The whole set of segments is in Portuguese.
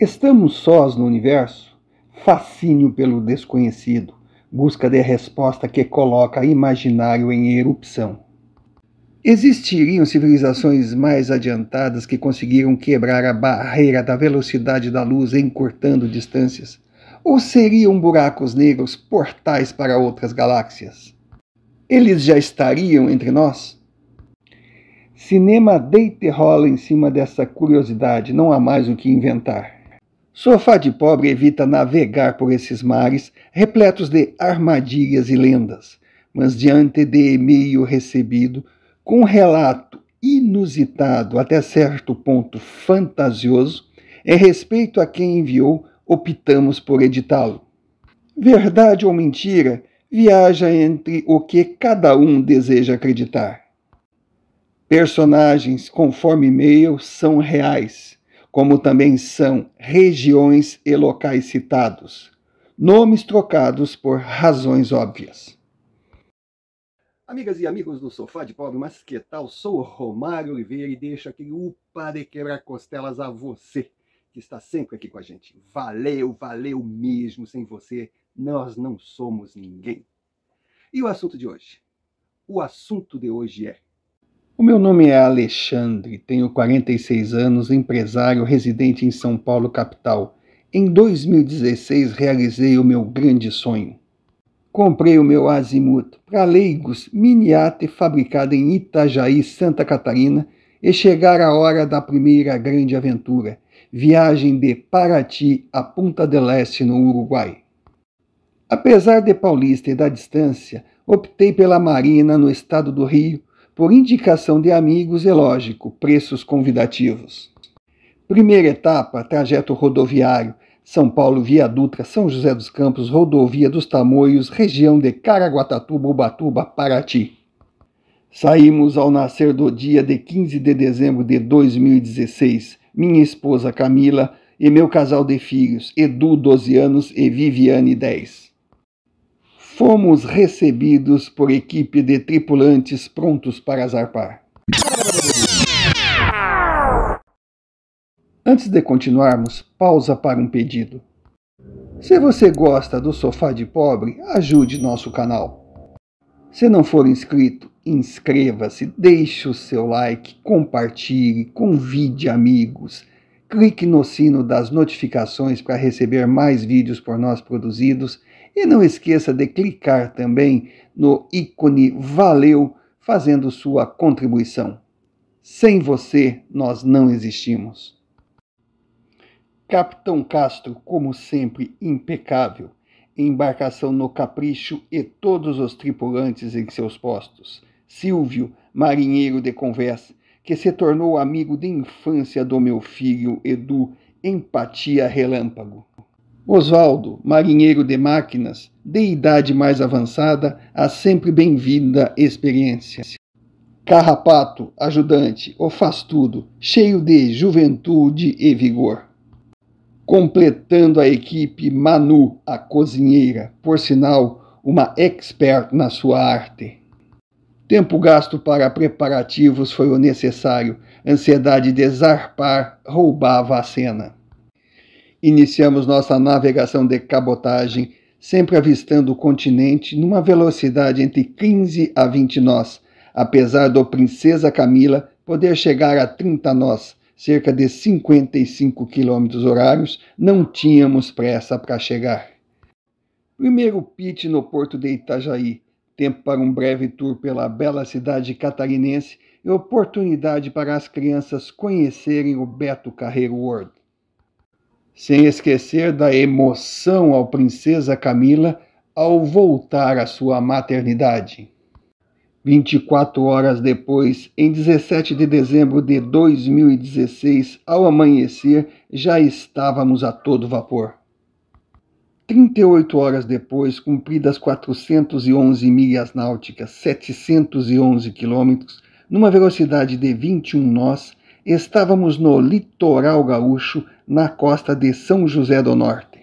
Estamos sós no universo? Fascínio pelo desconhecido, busca de resposta que coloca imaginário em erupção. Existiriam civilizações mais adiantadas que conseguiram quebrar a barreira da velocidade da luz encurtando distâncias? Ou seriam buracos negros portais para outras galáxias? Eles já estariam entre nós? Cinema deita e rola em cima dessa curiosidade, não há mais o que inventar. Sofá de pobre evita navegar por esses mares repletos de armadilhas e lendas, mas diante de e-mail recebido, com um relato inusitado, até certo ponto fantasioso, em respeito a quem enviou, optamos por editá-lo. Verdade ou mentira, viaja entre o que cada um deseja acreditar. Personagens, conforme e-mail, são reais, como também são regiões e locais citados, nomes trocados por razões óbvias. Amigas e amigos do Sofá de Pobre, mas que tal? Sou Romário Oliveira e deixo aquele upa de quebrar costelas a você, que está sempre aqui com a gente. Valeu, valeu mesmo, sem você nós não somos ninguém. E o assunto de hoje? O assunto de hoje é o meu nome é Alexandre, tenho 46 anos, empresário residente em São Paulo, capital. Em 2016 realizei o meu grande sonho. Comprei o meu Azimuth para leigos Miniate fabricado em Itajaí, Santa Catarina, e chegar a hora da primeira grande aventura, viagem de Paraty a Punta del Este, no Uruguai. Apesar de paulista e da distância, optei pela Marina no estado do Rio por indicação de amigos e, lógico, preços convidativos. Primeira etapa, trajeto rodoviário, São Paulo via Dutra, São José dos Campos, rodovia dos Tamoios, região de Caraguatatuba, Ubatuba, Paraty. Saímos ao nascer do dia de 15 de dezembro de 2016. Minha esposa Camila e meu casal de filhos, Edu, 12 anos, e Viviane, 10 fomos recebidos por equipe de tripulantes prontos para zarpar. Antes de continuarmos, pausa para um pedido. Se você gosta do Sofá de Pobre, ajude nosso canal. Se não for inscrito, inscreva-se, deixe o seu like, compartilhe, convide amigos, clique no sino das notificações para receber mais vídeos por nós produzidos e não esqueça de clicar também no ícone Valeu, fazendo sua contribuição. Sem você, nós não existimos. Capitão Castro, como sempre, impecável. Embarcação no capricho e todos os tripulantes em seus postos. Silvio, marinheiro de conversa, que se tornou amigo de infância do meu filho Edu, empatia relâmpago. Oswaldo, marinheiro de máquinas, de idade mais avançada, a sempre bem-vinda experiência. Carrapato, ajudante, o faz tudo, cheio de juventude e vigor. Completando a equipe Manu, a cozinheira, por sinal, uma expert na sua arte. Tempo gasto para preparativos foi o necessário, ansiedade de zarpar roubava a cena. Iniciamos nossa navegação de cabotagem, sempre avistando o continente numa velocidade entre 15 a 20 nós, apesar do Princesa Camila poder chegar a 30 nós, cerca de 55 km horários, não tínhamos pressa para chegar. Primeiro pit no porto de Itajaí, tempo para um breve tour pela bela cidade catarinense e oportunidade para as crianças conhecerem o Beto Carreiro World sem esquecer da emoção ao Princesa Camila ao voltar à sua maternidade. 24 horas depois, em 17 de dezembro de 2016, ao amanhecer, já estávamos a todo vapor. 38 horas depois, cumpridas 411 milhas náuticas, 711 quilômetros, numa velocidade de 21 nós, estávamos no litoral gaúcho, na costa de São José do Norte.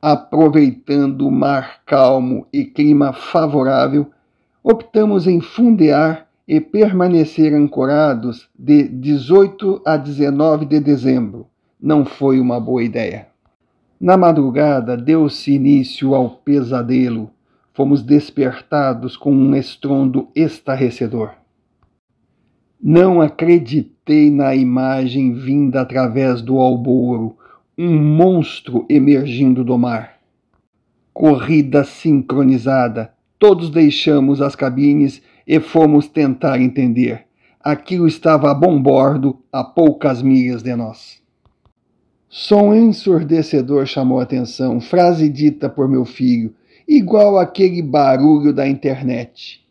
Aproveitando o mar calmo e clima favorável, optamos em fundear e permanecer ancorados de 18 a 19 de dezembro, não foi uma boa ideia. Na madrugada deu-se início ao pesadelo. Fomos despertados com um estrondo estarrecedor. Não acreditei na imagem vinda através do albouro, um monstro emergindo do mar. Corrida sincronizada, todos deixamos as cabines e fomos tentar entender. Aquilo estava a bom bordo, a poucas milhas de nós. Som ensurdecedor chamou a atenção, frase dita por meu filho, igual aquele barulho da internet.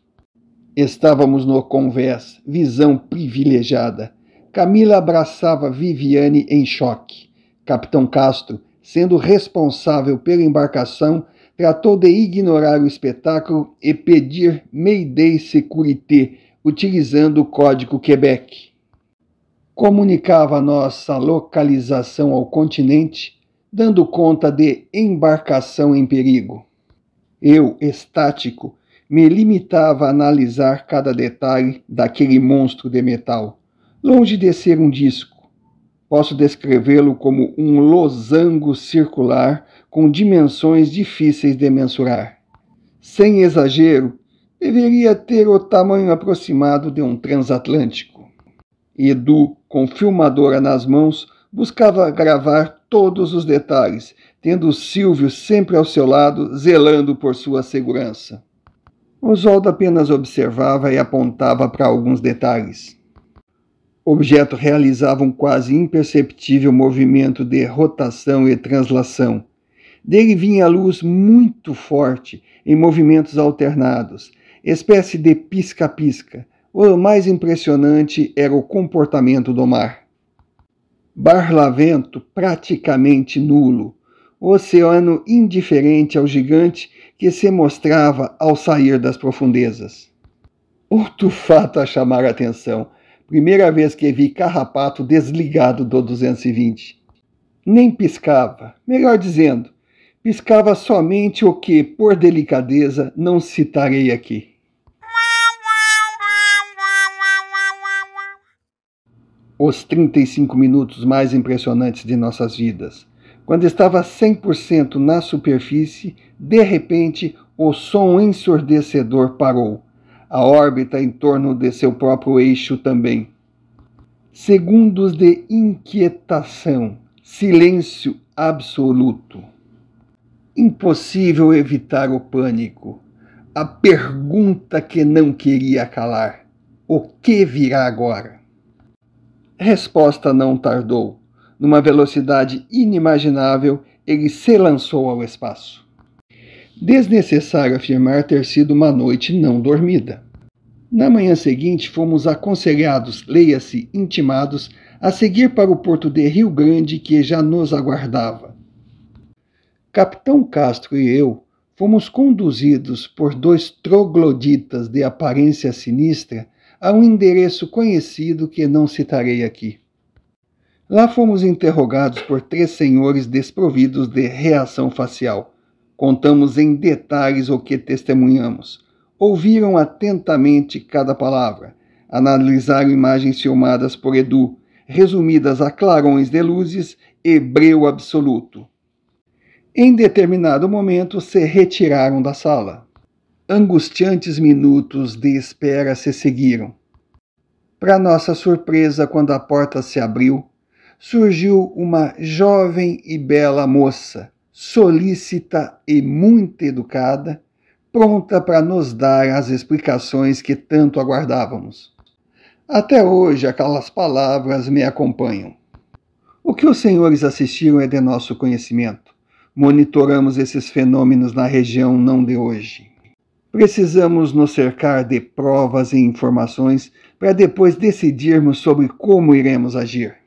Estávamos no convés, visão privilegiada. Camila abraçava Viviane em choque. Capitão Castro, sendo responsável pela embarcação, tratou de ignorar o espetáculo e pedir Mayday Securité, utilizando o código Quebec. Comunicava nossa localização ao continente, dando conta de embarcação em perigo. Eu, estático, me limitava a analisar cada detalhe daquele monstro de metal, longe de ser um disco. Posso descrevê-lo como um losango circular com dimensões difíceis de mensurar. Sem exagero, deveria ter o tamanho aproximado de um transatlântico. Edu, com filmadora nas mãos, buscava gravar todos os detalhes, tendo Silvio sempre ao seu lado, zelando por sua segurança. Oswaldo apenas observava e apontava para alguns detalhes. O objeto realizava um quase imperceptível movimento de rotação e translação. Dele vinha luz muito forte, em movimentos alternados, espécie de pisca-pisca. O mais impressionante era o comportamento do mar. Barlavento praticamente nulo, oceano indiferente ao gigante que se mostrava ao sair das profundezas. Outro fato a chamar a atenção. Primeira vez que vi carrapato desligado do 220. Nem piscava, melhor dizendo, piscava somente o que, por delicadeza, não citarei aqui. os 35 minutos mais impressionantes de nossas vidas. Quando estava 100% na superfície, de repente o som ensurdecedor parou. A órbita em torno de seu próprio eixo também. Segundos de inquietação, silêncio absoluto. Impossível evitar o pânico. A pergunta que não queria calar: o que virá agora? Resposta não tardou. Numa velocidade inimaginável, ele se lançou ao espaço. Desnecessário afirmar ter sido uma noite não dormida. Na manhã seguinte, fomos aconselhados, leia-se, intimados, a seguir para o porto de Rio Grande que já nos aguardava. Capitão Castro e eu fomos conduzidos por dois trogloditas de aparência sinistra a um endereço conhecido que não citarei aqui. Lá fomos interrogados por três senhores desprovidos de reação facial. Contamos em detalhes o que testemunhamos. Ouviram atentamente cada palavra. Analisaram imagens filmadas por Edu, resumidas a clarões de luzes, hebreu absoluto. Em determinado momento se retiraram da sala. Angustiantes minutos de espera se seguiram. Para nossa surpresa, quando a porta se abriu, surgiu uma jovem e bela moça, solícita e muito educada, pronta para nos dar as explicações que tanto aguardávamos. Até hoje, aquelas palavras me acompanham. O que os senhores assistiram é de nosso conhecimento. Monitoramos esses fenômenos na região não de hoje. Precisamos nos cercar de provas e informações para depois decidirmos sobre como iremos agir.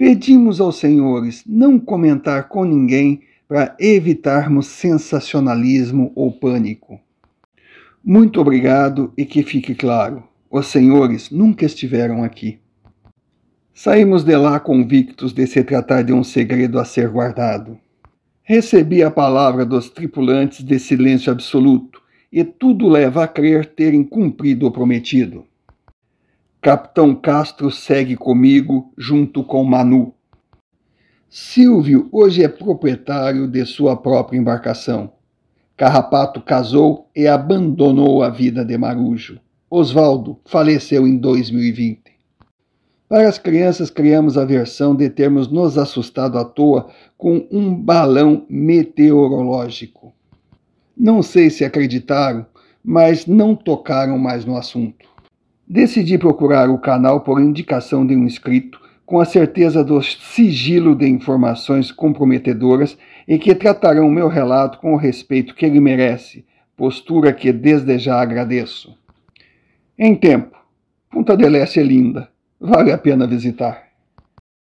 Pedimos aos senhores não comentar com ninguém para evitarmos sensacionalismo ou pânico. Muito obrigado e que fique claro: os senhores nunca estiveram aqui. Saímos de lá convictos de se tratar de um segredo a ser guardado. Recebi a palavra dos tripulantes de silêncio absoluto e tudo leva a crer terem cumprido o prometido. Capitão Castro segue comigo junto com Manu. Silvio hoje é proprietário de sua própria embarcação. Carrapato casou e abandonou a vida de marujo. Osvaldo faleceu em 2020. Para as crianças, criamos a versão de termos nos assustado à toa com um balão meteorológico. Não sei se acreditaram, mas não tocaram mais no assunto. Decidi procurar o canal por indicação de um inscrito com a certeza do sigilo de informações comprometedoras e que tratarão meu relato com o respeito que ele merece, postura que desde já agradeço. Em tempo, Punta del é linda, vale a pena visitar.